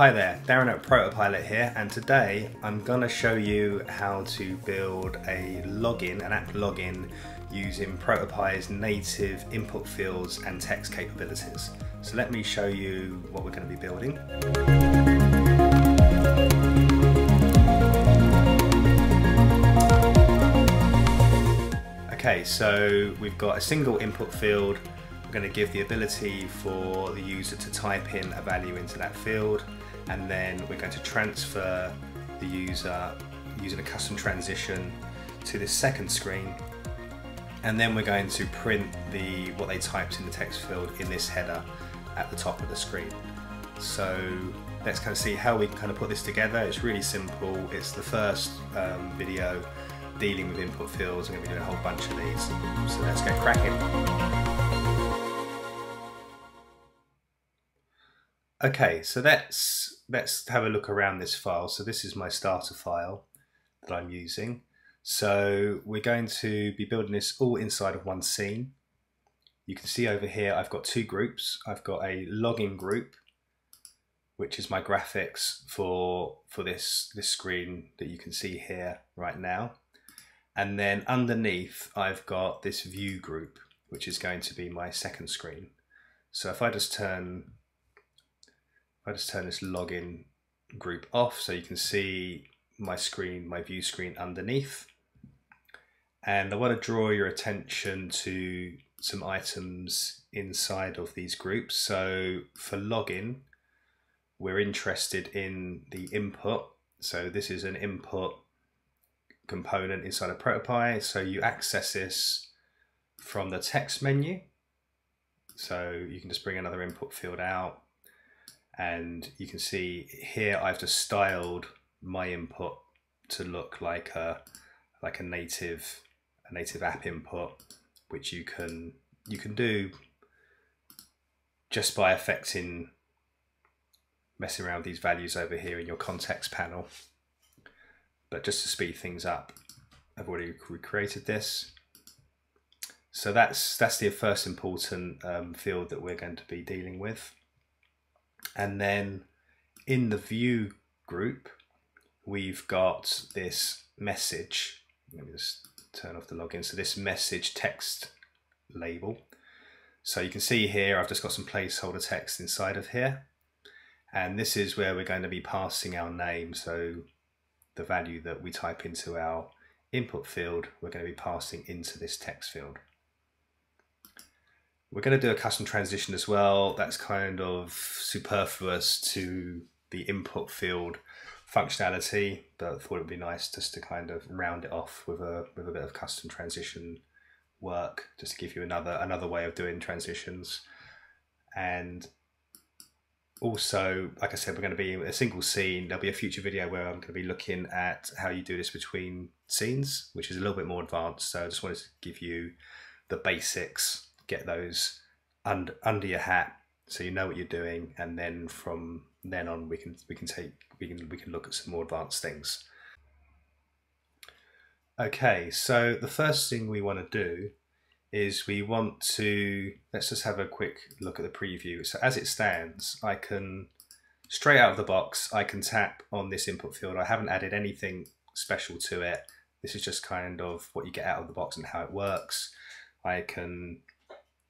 Hi there, Darren at ProtoPilot here, and today I'm going to show you how to build a login, an app login, using ProtoPie's native input fields and text capabilities. So let me show you what we're going to be building. Okay, so we've got a single input field. We're going to give the ability for the user to type in a value into that field, and then we're going to transfer the user using a custom transition to this second screen, and then we're going to print the what they typed in the text field in this header at the top of the screen. So let's kind of see how we can kind of put this together. It's really simple. It's the first um, video dealing with input fields. I'm going to be doing a whole bunch of these. So let's get cracking. Okay, so let's let's have a look around this file. So this is my starter file that I'm using. So we're going to be building this all inside of one scene. You can see over here I've got two groups. I've got a login group, which is my graphics for for this this screen that you can see here right now. And then underneath, I've got this view group, which is going to be my second screen. So if I just turn, I just turn this login group off, so you can see my screen, my view screen underneath. And I want to draw your attention to some items inside of these groups. So for login, we're interested in the input. So this is an input component inside of ProtoPie. So you access this from the text menu. So you can just bring another input field out and you can see here I've just styled my input to look like a like a native a native app input which you can you can do just by affecting messing around with these values over here in your context panel but just to speed things up, I've already recreated this. So that's that's the first important um, field that we're going to be dealing with. And then in the view group, we've got this message. Let me just turn off the login. So this message text label. So you can see here, I've just got some placeholder text inside of here. And this is where we're going to be passing our name. So the value that we type into our input field, we're going to be passing into this text field. We're going to do a custom transition as well. That's kind of superfluous to the input field functionality, but I thought it'd be nice just to kind of round it off with a with a bit of custom transition work, just to give you another another way of doing transitions. And also, like I said, we're going to be a single scene. There'll be a future video where I'm going to be looking at how you do this between scenes, which is a little bit more advanced. So I just wanted to give you the basics, get those under under your hat, so you know what you're doing, and then from then on, we can we can take we can we can look at some more advanced things. Okay, so the first thing we want to do is we want to, let's just have a quick look at the preview. So as it stands, I can, straight out of the box, I can tap on this input field. I haven't added anything special to it. This is just kind of what you get out of the box and how it works. I can,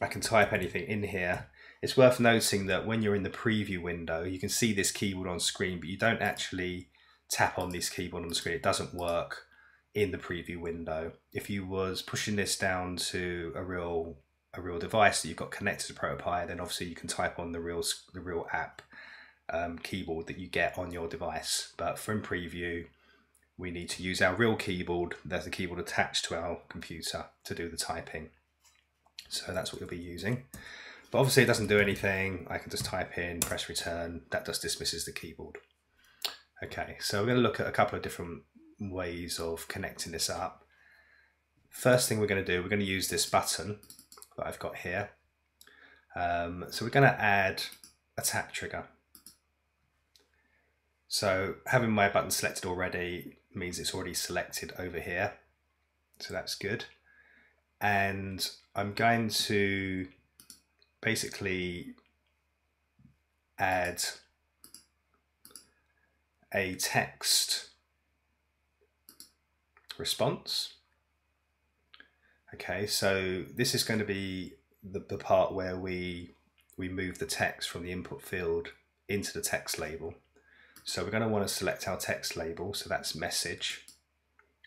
I can type anything in here. It's worth noting that when you're in the preview window, you can see this keyboard on screen, but you don't actually tap on this keyboard on the screen. It doesn't work in the preview window. If you was pushing this down to a real a real device that you've got connected to ProtoPie, then obviously you can type on the real the real app um, keyboard that you get on your device. But from preview, we need to use our real keyboard. There's a keyboard attached to our computer to do the typing. So that's what you'll be using. But obviously it doesn't do anything. I can just type in, press return. That just dismisses the keyboard. Okay, so we're going to look at a couple of different ways of connecting this up. First thing we're going to do, we're going to use this button that I've got here. Um, so we're going to add a tap trigger. So having my button selected already means it's already selected over here. So that's good. And I'm going to basically add a text response. Okay, so this is going to be the, the part where we we move the text from the input field into the text label. So we're going to want to select our text label, so that's message.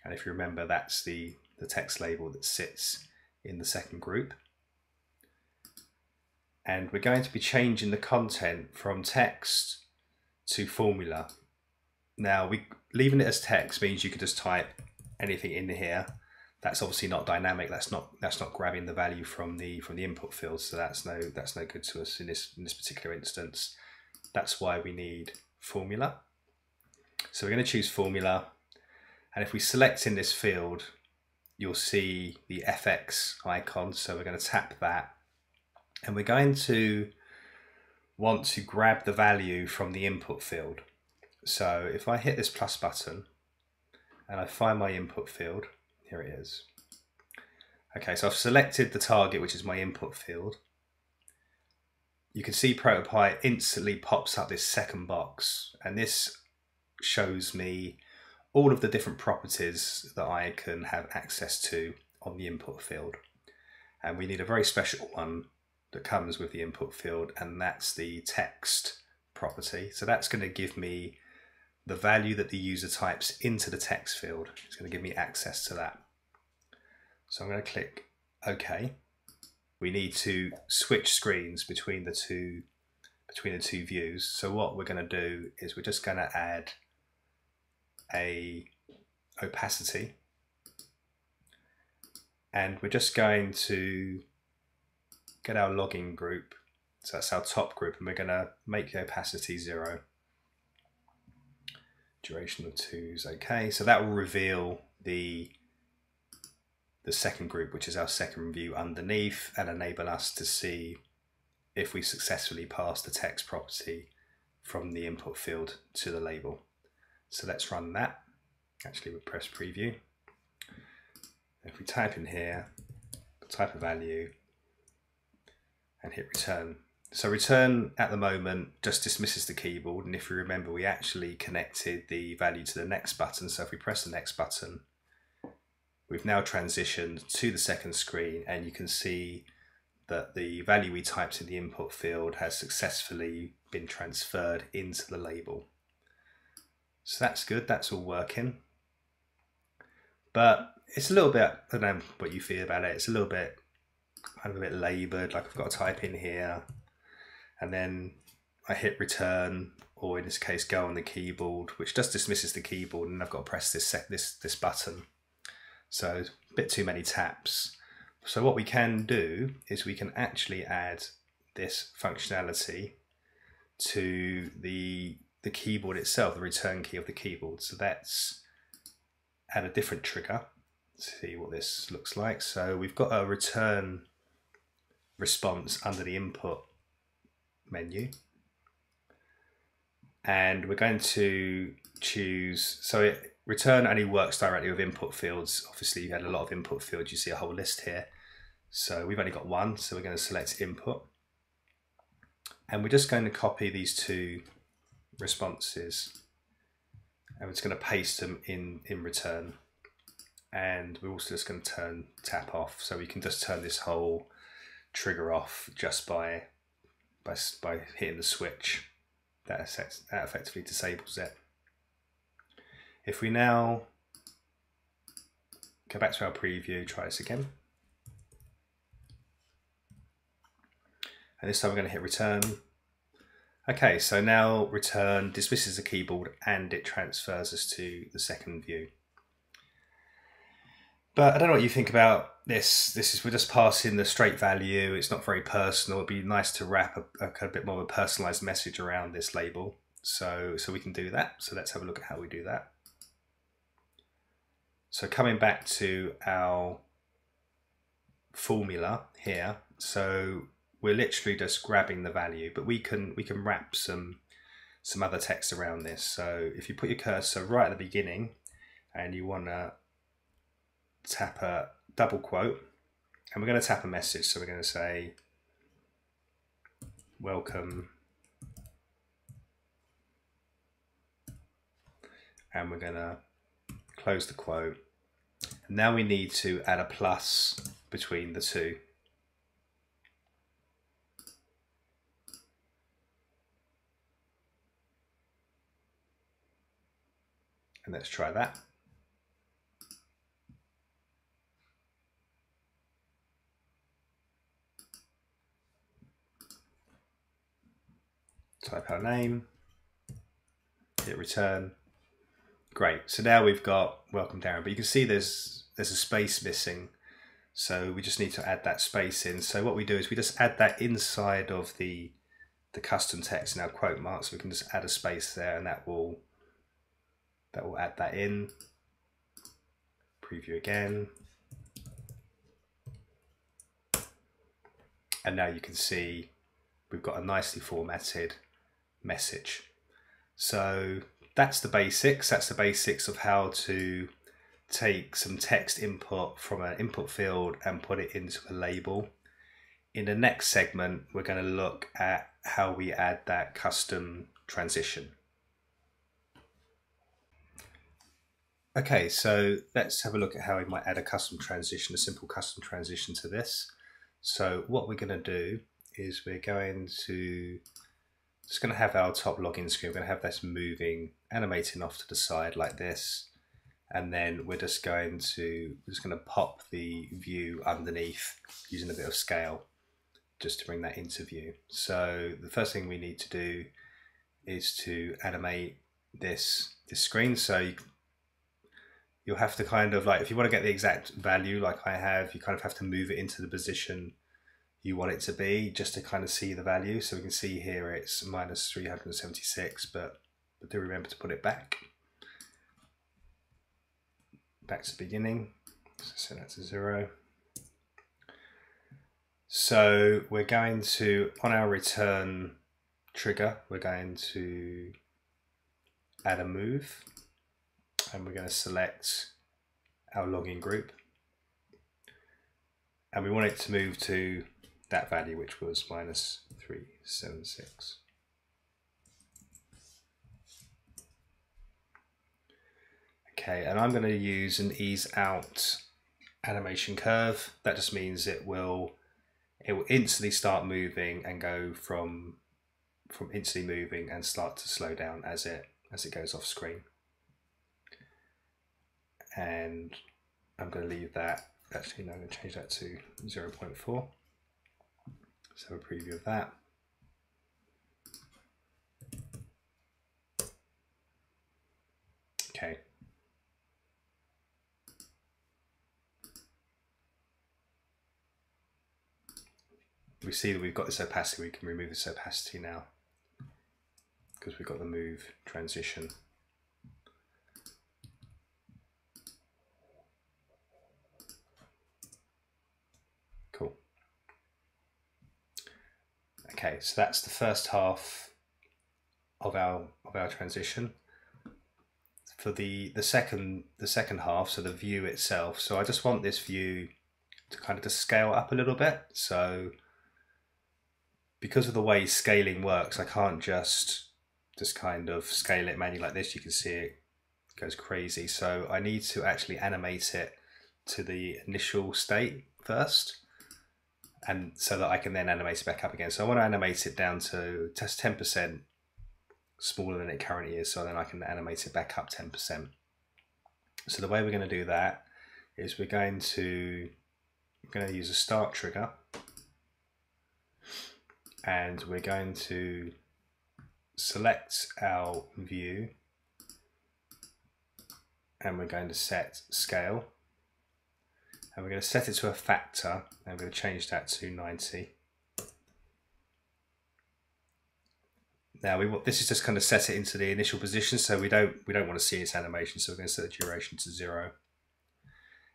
And if you remember, that's the, the text label that sits in the second group. And we're going to be changing the content from text to formula. Now, we leaving it as text means you can just type anything in here. That's obviously not dynamic. That's not that's not grabbing the value from the from the input field. So that's no that's no good to us in this in this particular instance. That's why we need formula. So we're going to choose formula. And if we select in this field, you'll see the FX icon. So we're going to tap that. And we're going to want to grab the value from the input field. So if I hit this plus button and I find my input field, here it is. Okay, so I've selected the target, which is my input field. You can see ProtoPie instantly pops up this second box, and this shows me all of the different properties that I can have access to on the input field. And we need a very special one that comes with the input field, and that's the text property. So that's going to give me the value that the user types into the text field. It's going to give me access to that. So I'm going to click OK. We need to switch screens between the two between the two views. So what we're going to do is we're just going to add a opacity. And we're just going to get our login group. So that's our top group and we're going to make the opacity zero. Duration of two is okay. So that will reveal the the second group which is our second view underneath and enable us to see if we successfully pass the text property from the input field to the label so let's run that. Actually, we press preview. If we type in here, type a value, and hit return. So return at the moment just dismisses the keyboard. And if you remember, we actually connected the value to the next button. So if we press the next button, we've now transitioned to the second screen and you can see that the value we typed in the input field has successfully been transferred into the label. So that's good, that's all working. But it's a little bit, I don't know what you feel about it, it's a little bit, of a bit laboured, like I've got to type in here, and then I hit return, or in this case go on the keyboard, which just dismisses the keyboard, and I've got to press this, set, this, this button. So a bit too many taps. So what we can do is we can actually add this functionality to the the keyboard itself, the return key of the keyboard. So that's add a different trigger. Let's see what this looks like. So we've got a return response under the input menu. And we're going to choose, so it, return only works directly with input fields. Obviously you had a lot of input fields, you see a whole list here. So we've only got one, so we're going to select input. And we're just going to copy these two responses and we're just going to paste them in in return. And we're also just going to turn tap off. So we can just turn this whole trigger off just by by, by hitting the switch that, affects, that effectively disables it. If we now go back to our preview try this again. And this time we're going to hit return Okay, so now return dismisses the keyboard and it transfers us to the second view. But I don't know what you think about this. This is we're just passing the straight value. It's not very personal. It'd be nice to wrap a, a, a bit more of a personalized message around this label. So so we can do that. So let's have a look at how we do that. So coming back to our formula here. So we're literally just grabbing the value, but we can we can wrap some some other text around this. So if you put your cursor right at the beginning and you want to tap a double quote, and we're going to tap a message. So we're going to say, welcome and we're going to close the quote. And now we need to add a plus between the two. And let's try that. Type our name, hit return. Great. So now we've got welcome Darren, but you can see there's there's a space missing. So we just need to add that space in. So what we do is we just add that inside of the the custom text in our quote marks. We can just add a space there and that will that will add that in. Preview again. And now you can see we've got a nicely formatted message. So that's the basics. That's the basics of how to take some text input from an input field and put it into a label. In the next segment, we're going to look at how we add that custom transition. Okay, so let's have a look at how we might add a custom transition, a simple custom transition to this. So what we're going to do is we're going to just going to have our top login screen. We're going to have this moving, animating off to the side like this. And then we're just going to, we're just going to pop the view underneath using a bit of scale just to bring that into view. So the first thing we need to do is to animate this, this screen. So you, you'll have to kind of like, if you want to get the exact value like I have, you kind of have to move it into the position you want it to be just to kind of see the value. So we can see here it's minus 376, but, but do remember to put it back. Back to beginning, so set that to zero. So we're going to, on our return trigger, we're going to add a move and we're going to select our login group and we want it to move to that value, which was minus 376. Okay, and I'm going to use an ease out animation curve. That just means it will it will instantly start moving and go from from instantly moving and start to slow down as it as it goes off screen. And I'm going to leave that actually no, I'm going to change that to 0.4. Let's have a preview of that. Okay. We see that we've got this opacity, we can remove this opacity now because we've got the move transition. Okay, so that's the first half of our of our transition. For the the second the second half, so the view itself. So I just want this view to kind of just scale up a little bit. So because of the way scaling works, I can't just just kind of scale it manually like this. You can see it goes crazy. So I need to actually animate it to the initial state first and so that I can then animate it back up again. So I want to animate it down to just 10% smaller than it currently is, so then I can animate it back up 10%. So the way we're going to do that is we're going to we're going to use a start trigger and we're going to select our view and we're going to set scale and we're going to set it to a factor and we're going to change that to 90 now we want this is just kind of set it into the initial position so we don't we don't want to see its animation so we're going to set the duration to zero.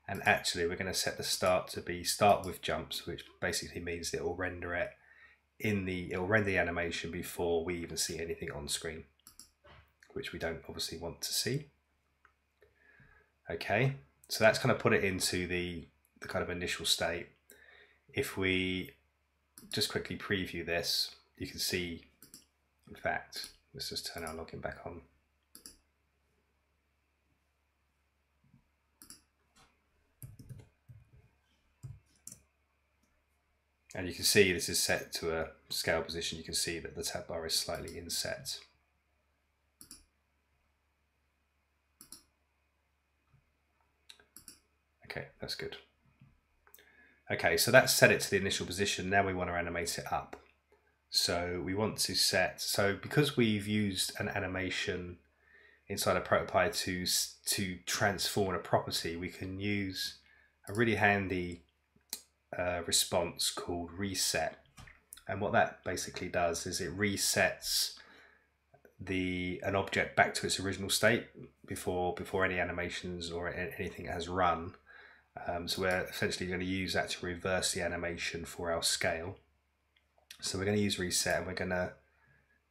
And actually we're going to set the start to be start with jumps which basically means it will render it in the it will render the animation before we even see anything on screen which we don't obviously want to see. Okay so that's kind of put it into the, the kind of initial state. If we just quickly preview this, you can see, in fact, let's just turn our login back on. And you can see this is set to a scale position. You can see that the tab bar is slightly inset. Okay, that's good. Okay, so that's set it to the initial position. Now we want to animate it up. So we want to set, so because we've used an animation inside a ProtoPie to, to transform a property, we can use a really handy uh, response called reset. And what that basically does is it resets the an object back to its original state before before any animations or anything has run. Um, so we're essentially going to use that to reverse the animation for our scale. So we're going to use reset and we're going to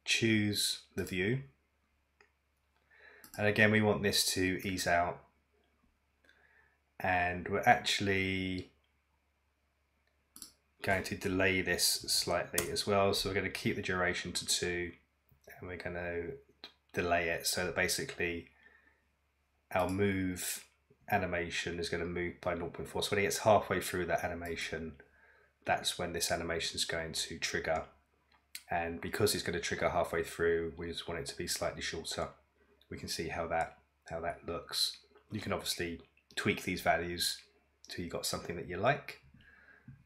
choose the view. And again, we want this to ease out. And we're actually going to delay this slightly as well. So we're going to keep the duration to two and we're going to delay it so that basically our move animation is going to move by 0.4. So when it gets halfway through that animation, that's when this animation is going to trigger. And because it's going to trigger halfway through, we just want it to be slightly shorter. We can see how that how that looks. You can obviously tweak these values till you got something that you like.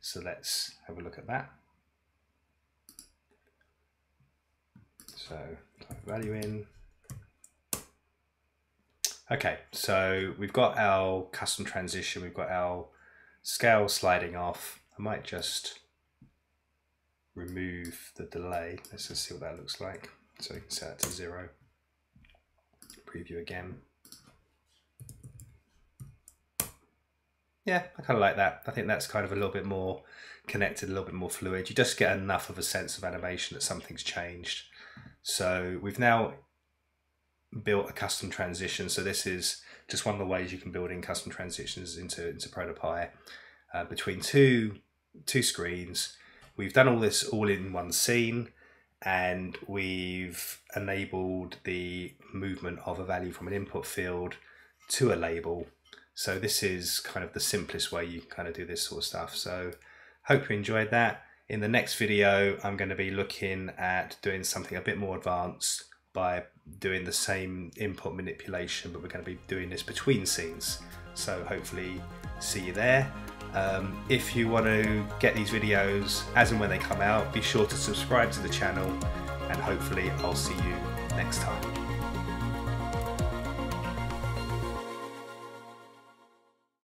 So let's have a look at that. So value in. Okay, so we've got our custom transition, we've got our scale sliding off. I might just remove the delay. Let's just see what that looks like. So we can set it to zero. Preview again. Yeah, I kind of like that. I think that's kind of a little bit more connected, a little bit more fluid. You just get enough of a sense of animation that something's changed. So we've now built a custom transition. So this is just one of the ways you can build in custom transitions into, into ProtoPie uh, between two, two screens. We've done all this all in one scene and we've enabled the movement of a value from an input field to a label. So this is kind of the simplest way you can kind of do this sort of stuff. So hope you enjoyed that. In the next video, I'm going to be looking at doing something a bit more advanced by doing the same input manipulation, but we're going to be doing this between scenes. So hopefully see you there. Um, if you want to get these videos as and when they come out, be sure to subscribe to the channel and hopefully I'll see you next time.